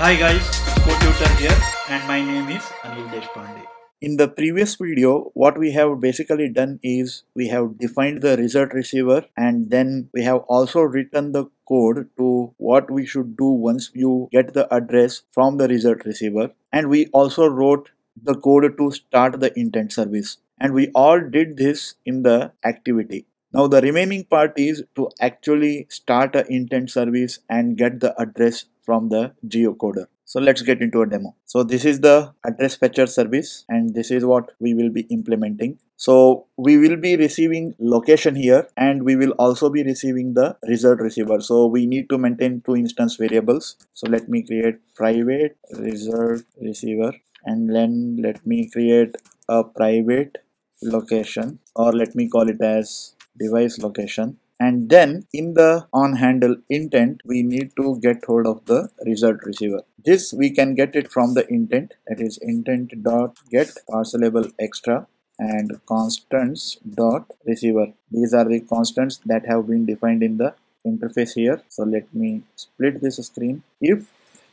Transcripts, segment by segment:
Hi guys, CodeTutor here and my name is Anil Deshpande. In the previous video, what we have basically done is we have defined the result receiver and then we have also written the code to what we should do once you get the address from the result receiver. And we also wrote the code to start the intent service. And we all did this in the activity. Now the remaining part is to actually start an intent service and get the address from the geocoder. So let's get into a demo. So this is the address fetcher service and this is what we will be implementing. So we will be receiving location here and we will also be receiving the result receiver. So we need to maintain two instance variables. So let me create private result receiver and then let me create a private location or let me call it as device location and then in the on handle intent we need to get hold of the result receiver. This we can get it from the intent. That is intent dot get parcelable extra and constants dot receiver. These are the constants that have been defined in the interface here. So let me split this screen. If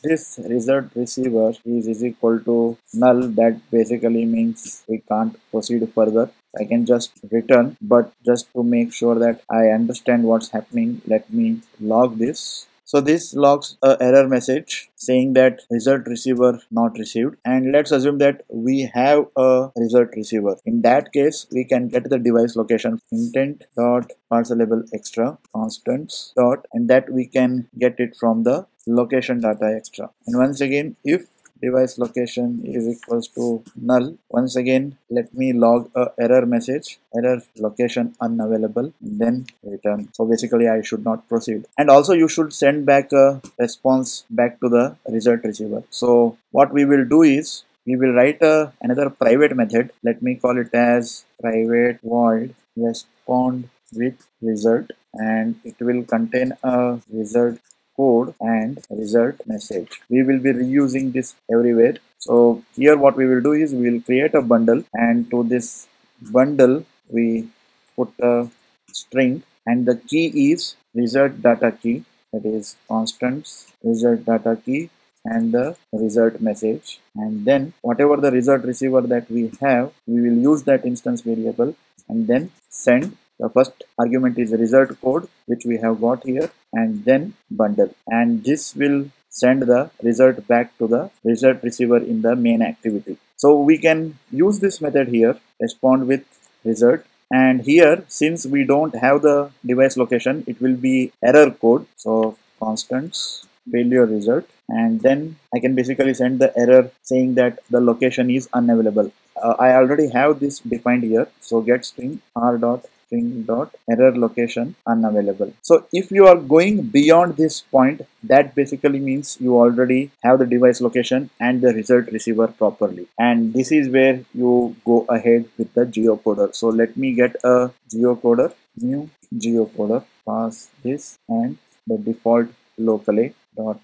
this result receiver is, is equal to null that basically means we can't proceed further I can just return but just to make sure that I understand what's happening let me log this so this logs a error message saying that result receiver not received and let's assume that we have a result receiver. In that case we can get the device location intent dot parcelable extra constants dot and that we can get it from the location data extra and once again if device location is equals to null. Once again let me log a error message. Error location unavailable then return. So basically i should not proceed. And also you should send back a response back to the result receiver. So what we will do is we will write a, another private method. Let me call it as private void respond with result. And it will contain a result code and result message. We will be reusing this everywhere. So here what we will do is we will create a bundle and to this bundle we put a string and the key is result data key. That is constants result data key and the result message. And then whatever the result receiver that we have we will use that instance variable and then send the first argument is result code which we have got here and then bundle. And this will send the result back to the result receiver in the main activity. So we can use this method here respond with result. And here since we don't have the device location it will be error code. So constants failure result. And then I can basically send the error saying that the location is unavailable. Uh, I already have this defined here. So get string r dot string dot error location unavailable. So if you are going beyond this point that basically means you already have the device location and the result receiver properly. And this is where you go ahead with the geocoder. So let me get a geocoder new geocoder pass this and the default locale dot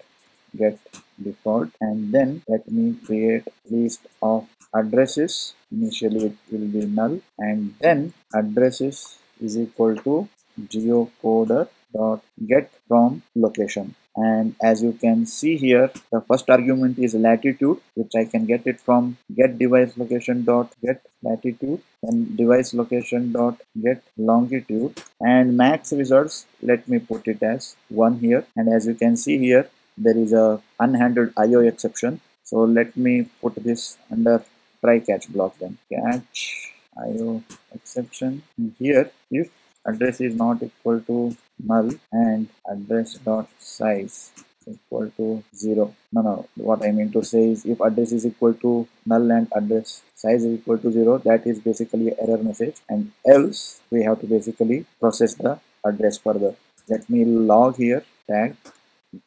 get default. And then let me create list of addresses initially it will be null and then addresses is equal to geocoder dot get from location. And as you can see here the first argument is latitude which I can get it from get device location dot get latitude and device location dot get longitude and max results let me put it as one here. And as you can see here there is a unhandled IO exception. So let me put this under try catch block then. Catch IO exception. Here if address is not equal to null and address dot size equal to 0 no no what I mean to say is if address is equal to null and address size is equal to 0 that is basically error message. And else we have to basically process the address further. Let me log here tag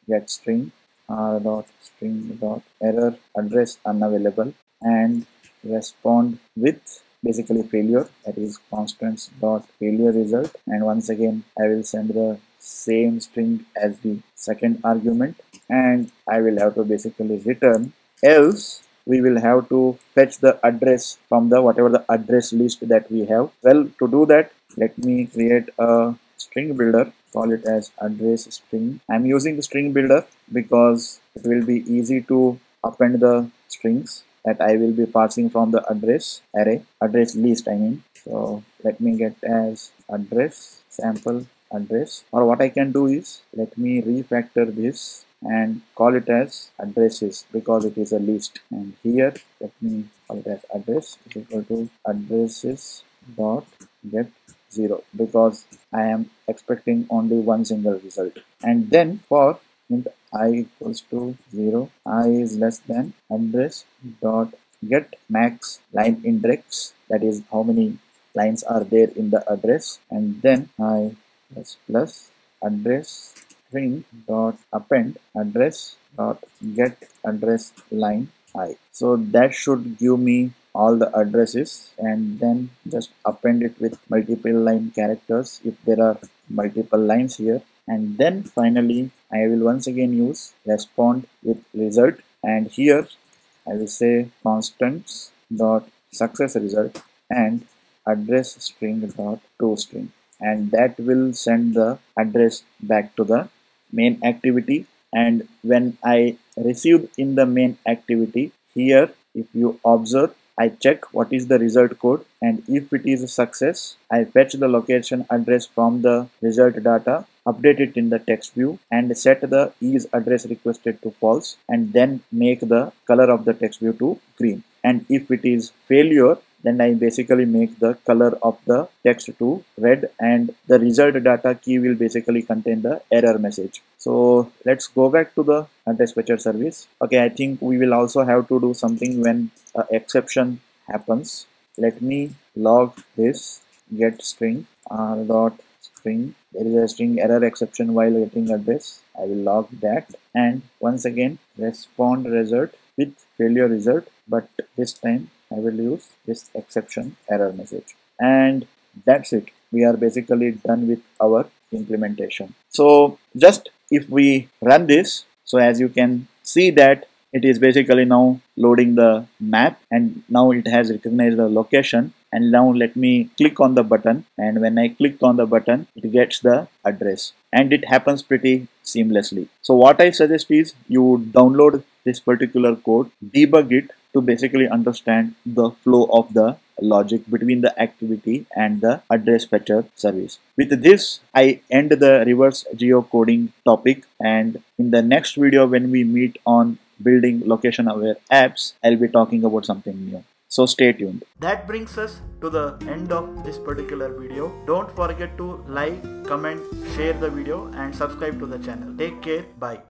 get string r dot string dot error address unavailable and respond with basically failure. That is constants dot failure result. And once again I will send the same string as the second argument. And I will have to basically return. Else we will have to fetch the address from the whatever the address list that we have. Well to do that let me create a string builder. Call it as address string. I'm using the string builder because it will be easy to append the strings that I will be passing from the address array address list I mean. So let me get as address sample address. Or what I can do is let me refactor this and call it as addresses because it is a list. And here let me call it as address is equal to addresses dot get 0 because I am expecting only one single result. And then for int i equals to 0 i is less than address dot get max line index that is how many lines are there in the address and then i plus plus address string dot append address dot get address line i. So that should give me all the addresses and then just append it with multiple line characters if there are multiple lines here and then finally I will once again use respond with result. And here I will say constants dot success result and address string dot to string. And that will send the address back to the main activity. And when I received in the main activity here if you observe I check what is the result code. And if it is a success I fetch the location address from the result data update it in the text view and set the is address requested to false and then make the color of the text view to green and if it is failure then I basically make the color of the text to red and the result data key will basically contain the error message. So let's go back to the address fetcher service. Okay, I think we will also have to do something when a exception happens. Let me log this get string r dot string. There is a string error exception while getting address. I will log that. And once again respond result with failure result. But this time I will use this exception error message. And that's it. We are basically done with our implementation. So just if we run this so as you can see that it is basically now loading the map. And now it has recognized the location and now let me click on the button and when I click on the button it gets the address and it happens pretty seamlessly so what I suggest is you download this particular code debug it to basically understand the flow of the logic between the activity and the address fetcher service. With this, I end the reverse geocoding topic and in the next video when we meet on building location aware apps, I'll be talking about something new. So stay tuned. That brings us to the end of this particular video. Don't forget to like, comment, share the video and subscribe to the channel. Take care. Bye.